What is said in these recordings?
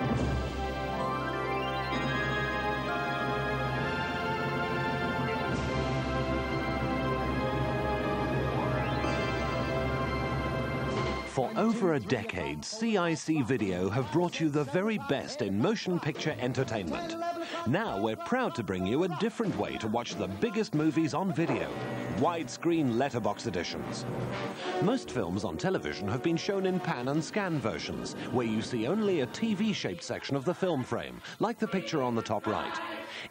you For over a decade, CIC Video have brought you the very best in motion picture entertainment. Now we're proud to bring you a different way to watch the biggest movies on video widescreen letterbox editions. Most films on television have been shown in pan and scan versions, where you see only a TV shaped section of the film frame, like the picture on the top right.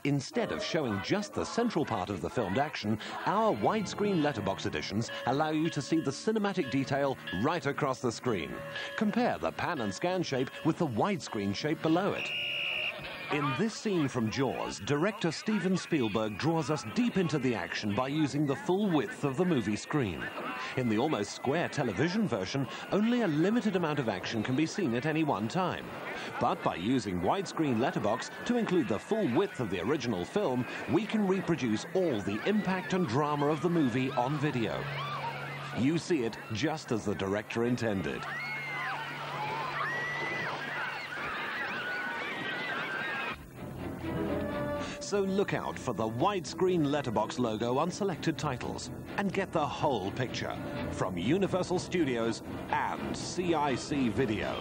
Instead of showing just the central part of the filmed action, our widescreen letterbox editions allow you to see the cinematic detail right across the screen. Compare the pan and scan shape with the widescreen shape below it. In this scene from Jaws, director Steven Spielberg draws us deep into the action by using the full width of the movie screen. In the almost square television version, only a limited amount of action can be seen at any one time. But by using widescreen letterbox to include the full width of the original film, we can reproduce all the impact and drama of the movie on video. You see it just as the director intended. So look out for the widescreen letterbox logo on selected titles and get the whole picture from Universal Studios and CIC Video.